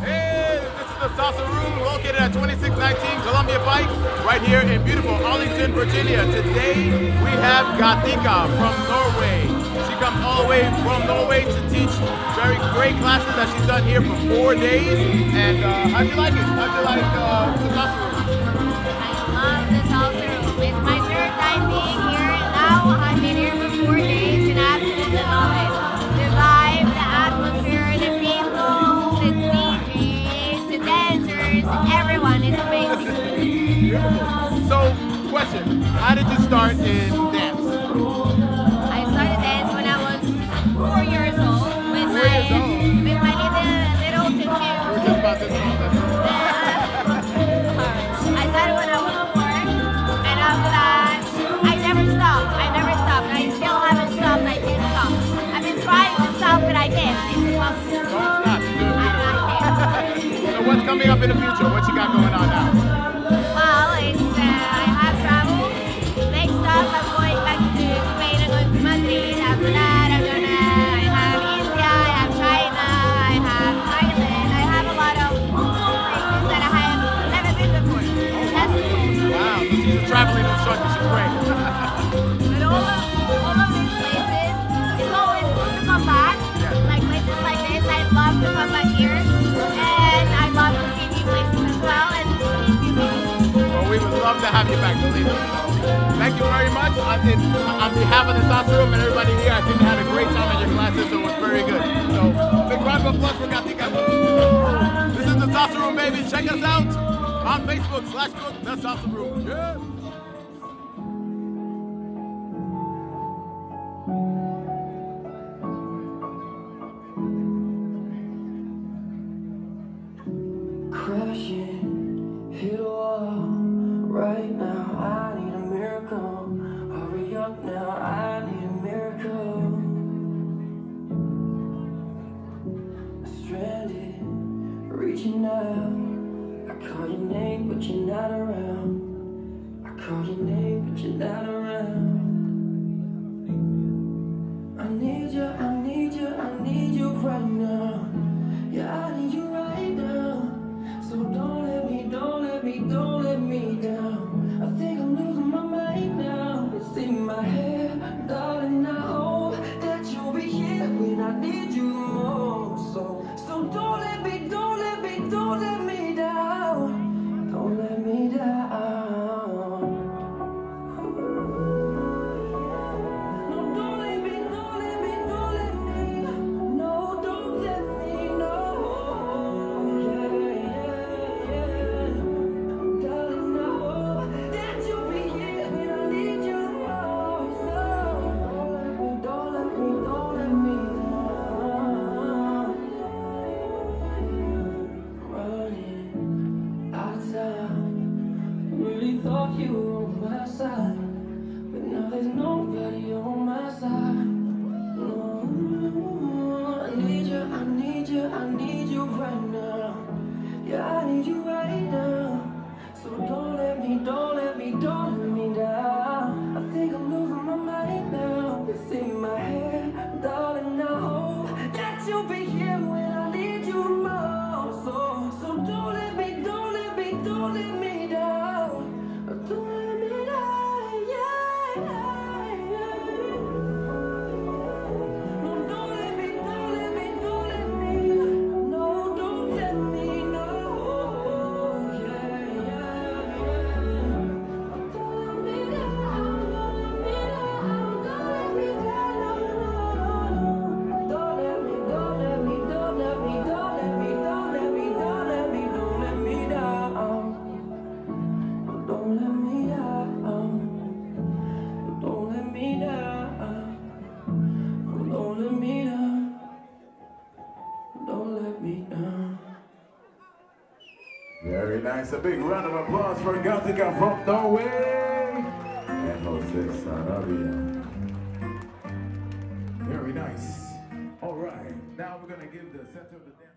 Hey, this is the Salsa Room located at 2619 Columbia Pike, right here in beautiful Arlington, Virginia. Today we have Gatica from Norway. She comes all the way from Norway to teach very great classes that she's done here for four days. And uh, how'd you like it? How'd you like uh, the Salsa Room? How did you start in dance? I started dance when I was four years old with Four my old? with my little little We were just about to say that. Uh, I started when I was four, and after that, I never stopped. I never stopped. I still haven't stopped. I can't stop. I've been trying to stop, but I can't. It's impossible. Don't stop, you're doing I. I can't. So what's coming up in the future? What you got going on now? Spain. I'm going Madrid. I'm gonna. I have India. I have China. I have Thailand. I have a lot of cool places that I have never been before. That's cool. Wow, she's a traveling instructor. She's great. But all of, all of these places, it's always good to come back. Like places like this, I love to come back here. And I love to see new places as well and meet people. well, we would love to have you back, believe me. Thank you very much. Uh, on, in, on behalf of the Salsa Room and everybody here, I think they had a great time at your classes, so it was very good. So, big round of applause for Gatica. This is the Salsa Room, baby. Check us out on Facebook slash the Salsa Room. Yeah. Out. I call your name, but you're not around. I call your name, but you're not around. You on my side. But now there's nobody on my side. No, I need you, I need you, I need you right now. Yeah, I need you right now. So don't let me, don't let me, don't let me down. I think I'm losing my mind now. My head, darling. I hope that you'll be here when I need you most. So, so don't let me, don't let me, don't let me Very nice. A big round of applause for Gatica from Norway and Jose Sarabia. Very nice. All right. Now we're going to give the center of the dance.